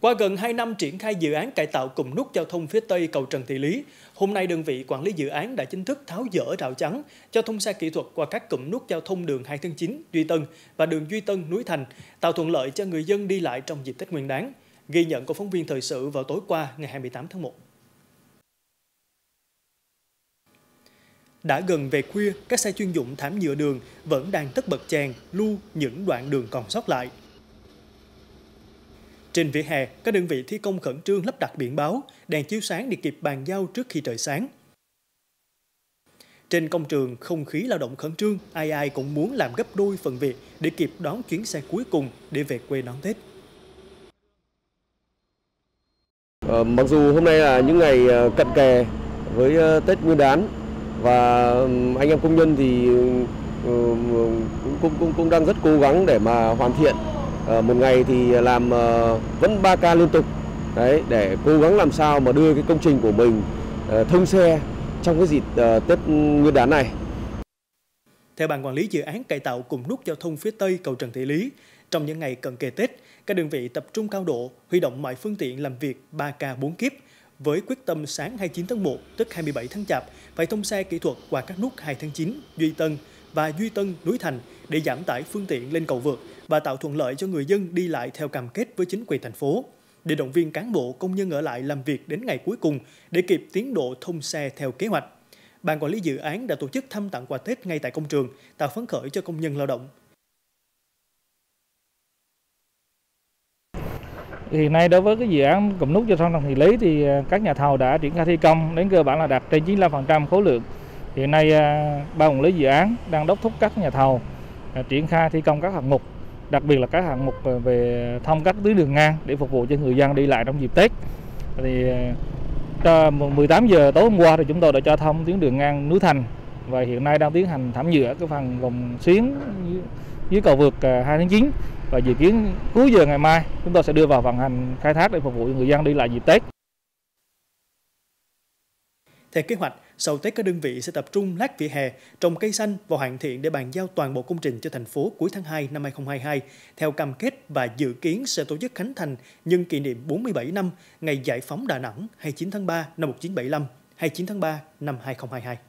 Qua gần 2 năm triển khai dự án cải tạo cùng nút giao thông phía Tây cầu Trần Thị Lý, hôm nay đơn vị quản lý dự án đã chính thức tháo dỡ rào chắn cho thông xe kỹ thuật qua các cụm nút giao thông đường 2 tháng 9, Duy Tân và đường Duy Tân, Núi Thành, tạo thuận lợi cho người dân đi lại trong dịp Tết Nguyên đán. Ghi nhận của phóng viên thời sự vào tối qua ngày 28 tháng 1. Đã gần về khuya, các xe chuyên dụng thảm nhựa đường vẫn đang tất bật chèn, lưu những đoạn đường còn sót lại. Trên vỉa hè, các đơn vị thi công khẩn trương lắp đặt biển báo, đèn chiếu sáng để kịp bàn giao trước khi trời sáng. Trên công trường, không khí lao động khẩn trương, ai ai cũng muốn làm gấp đôi phần việc để kịp đón chuyến xe cuối cùng để về quê đón Tết. Ờ, mặc dù hôm nay là những ngày ờ, cận kề với ờ, Tết Nguyên đán và anh em công nhân thì cũng cũng cũng, cũng đang rất cố gắng để mà hoàn thiện Ờ, một ngày thì làm ờ, vẫn 3 ca liên tục đấy để cố gắng làm sao mà đưa cái công trình của mình ờ, thông xe trong cái dịp Tết Nguyên đán này. Theo ban quản lý dự án cải tạo cùng nút giao thông phía Tây cầu Trần Thị Lý, trong những ngày cận kề Tết, các đơn vị tập trung cao độ, huy động mọi phương tiện làm việc 3K 4 kiếp, với quyết tâm sáng 29 tháng 1, tức 27 tháng Chạp, phải thông xe kỹ thuật qua các nút 2 tháng 9, Duy Tân và Duy Tân, Núi Thành để giảm tải phương tiện lên cầu vượt và tạo thuận lợi cho người dân đi lại theo cam kết với chính quyền thành phố để động viên cán bộ công nhân ở lại làm việc đến ngày cuối cùng để kịp tiến độ thông xe theo kế hoạch. Ban quản lý dự án đã tổ chức thăm tặng quà Tết ngay tại công trường, tạo phấn khởi cho công nhân lao động. Hiện nay đối với cái dự án cụm nút giao thông Đồng Thị Lý thì à, các nhà thầu đã triển khai thi công đến cơ bản là đạt trên 95% khối lượng. Hiện nay à, ban quản lý dự án đang đốc thúc các nhà thầu À, triển khai thi công các hạng mục, đặc biệt là các hạng mục à, về thông các tuyến đường ngang để phục vụ cho người dân đi lại trong dịp Tết. Thì à, cho 18 giờ tối hôm qua thì chúng tôi đã cho thông tuyến đường ngang núi Thành và hiện nay đang tiến hành thảm nhựa cái phần vòng xuyến dưới cầu vượt 2 tháng 9 và dự kiến cuối giờ ngày mai chúng tôi sẽ đưa vào vận hành khai thác để phục vụ người dân đi lại dịp Tết. Theo kế hoạch, sau Tết các đơn vị sẽ tập trung lát vỉa hè, trồng cây xanh và hoàn thiện để bàn giao toàn bộ công trình cho thành phố cuối tháng 2 năm 2022 theo cam kết và dự kiến sẽ tổ chức khánh thành nhân kỷ niệm 47 năm ngày giải phóng Đà Nẵng 29 tháng 3 năm 1975, 29 tháng 3 năm 2022.